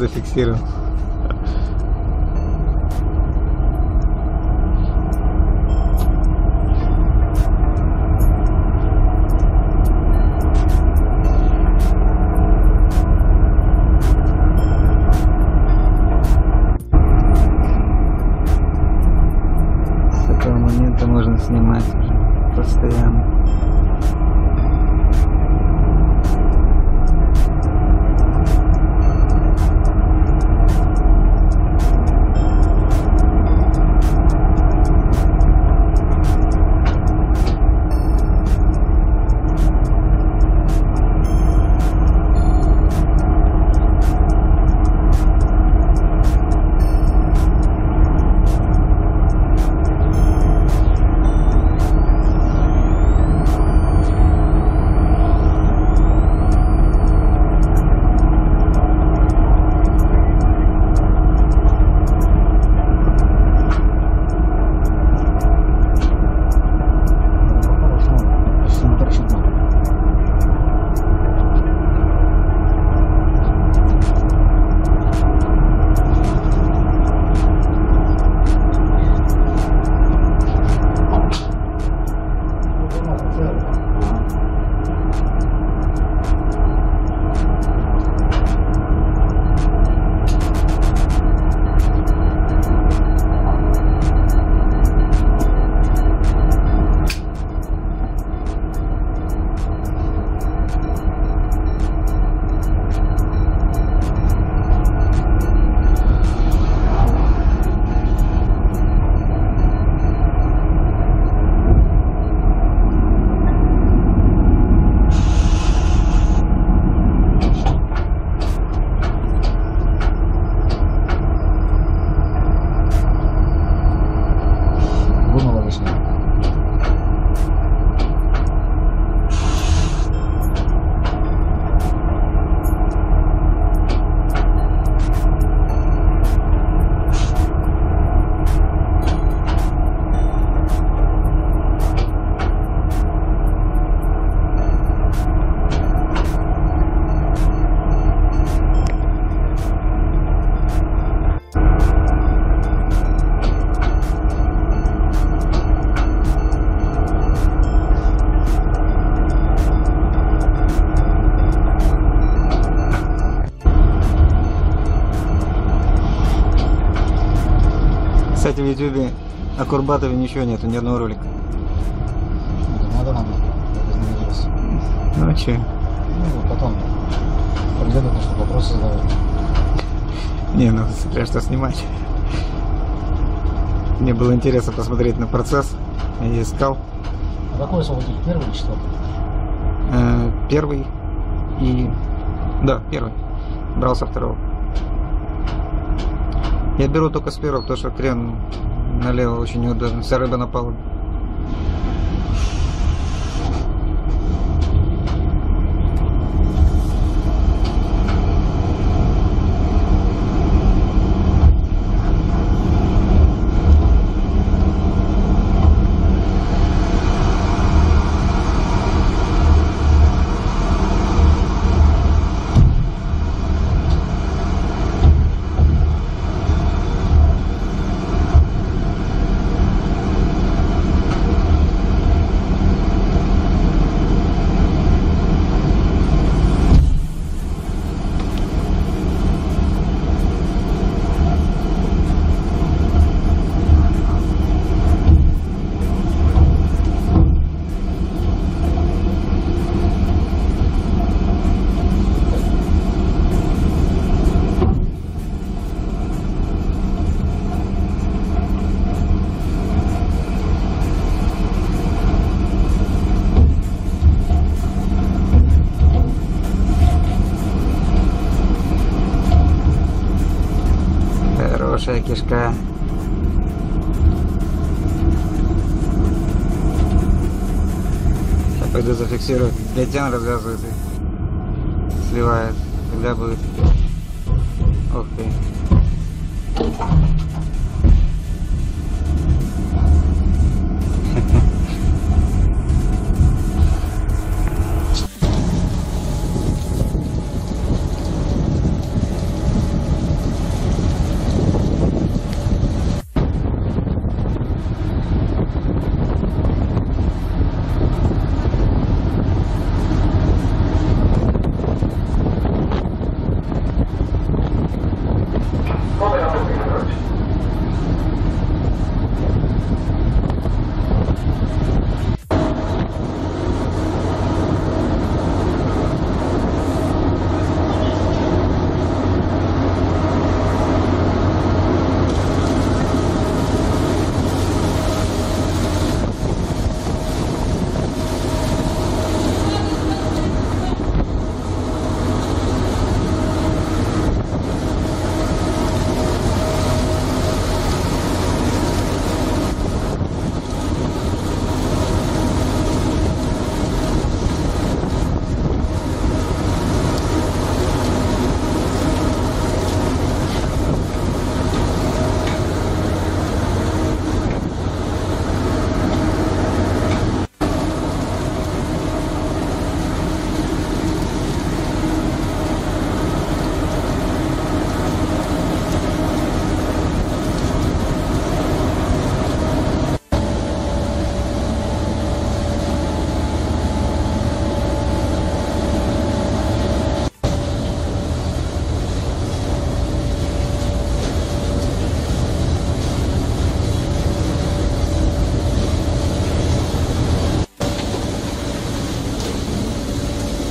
Я это Кстати, в ютубе о Курбатове ничего нету, ни одного ролика. Надо нам, это. Ну а че? Ну, потом придет это, что вопросы задавать. Не, ну смотря что снимать. Мне было интересно посмотреть на процесс. Я искал А какой освободитель? Первый или четвертый? э, первый и... Да, первый. Брал со второго. Я беру только с первого, потому что крен налево очень неудобно. Вся рыба на палубе. Кишка. Сейчас пойду зафиксирую. Гатян развязывает и сливает. Когда будет? Ух ты.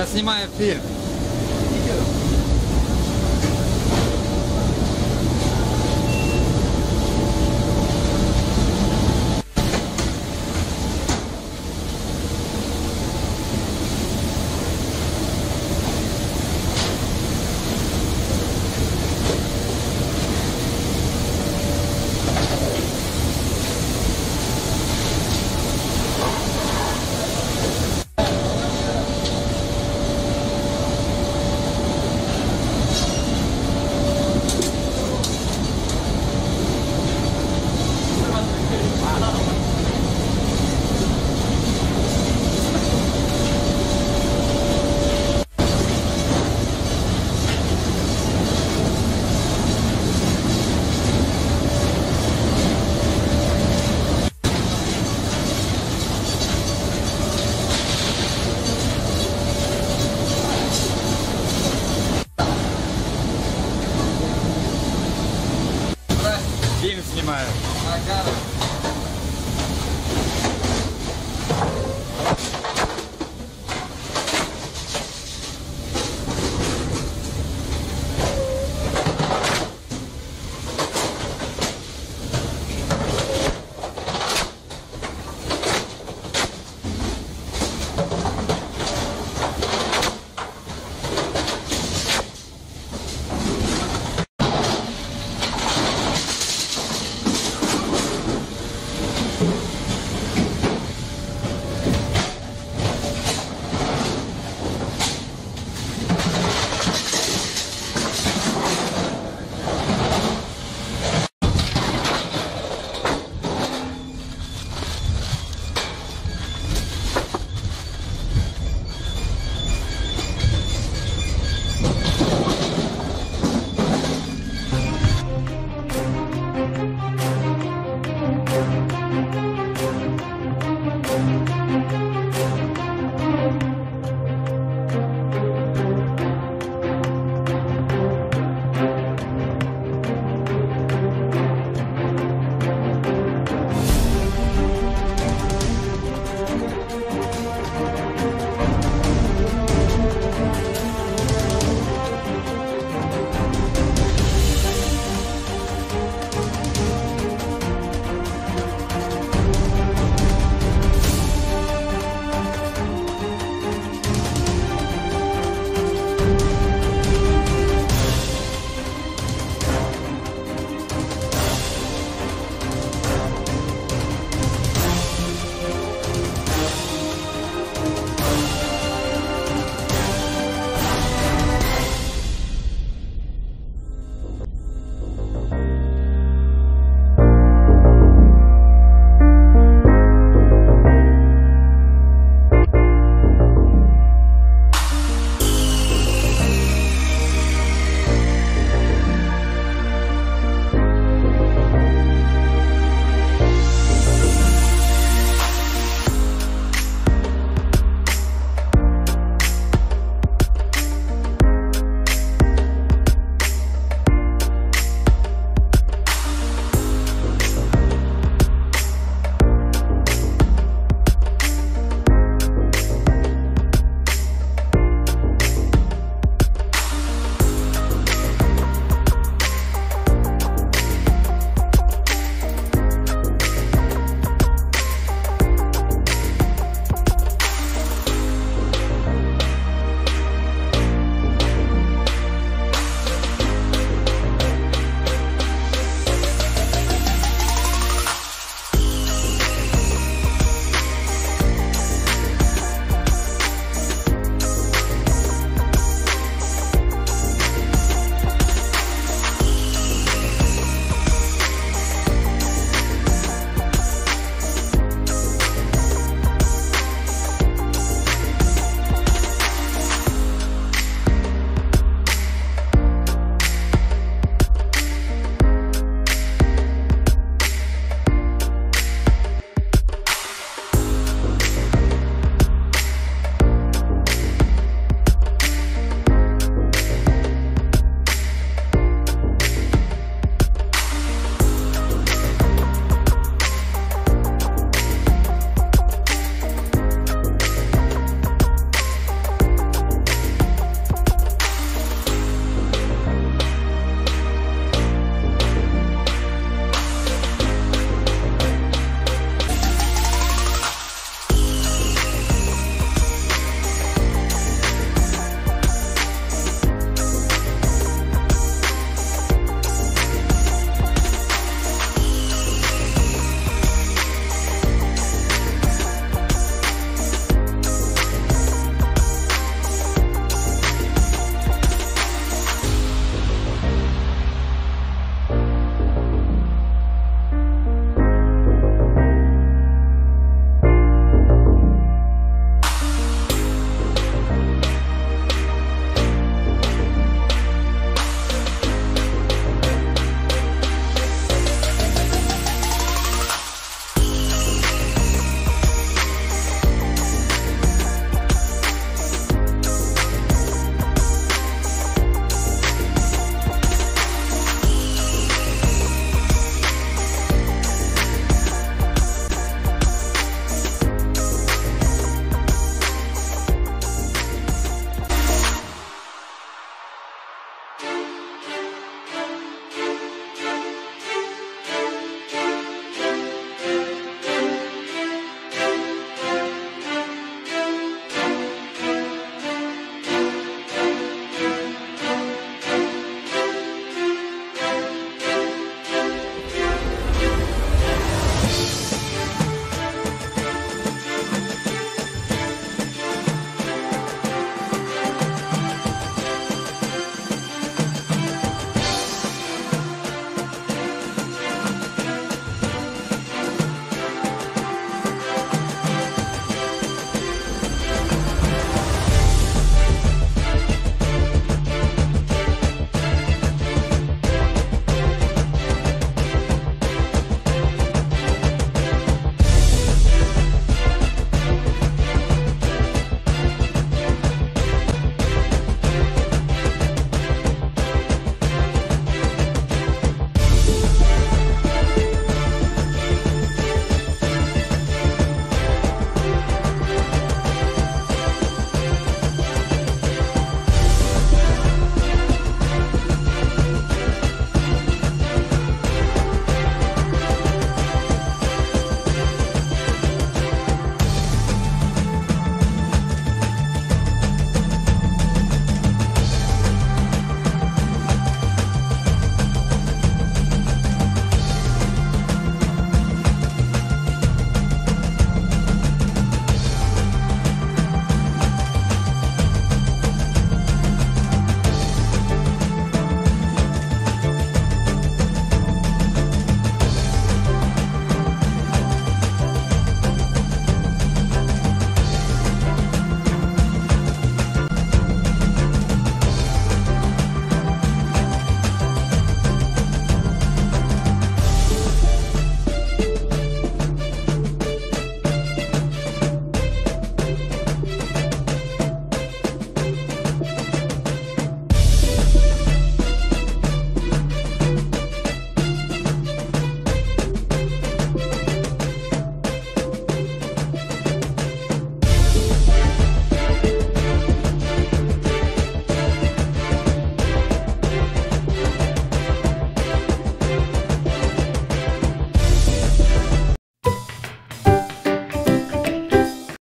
Das ist nicht mal viel.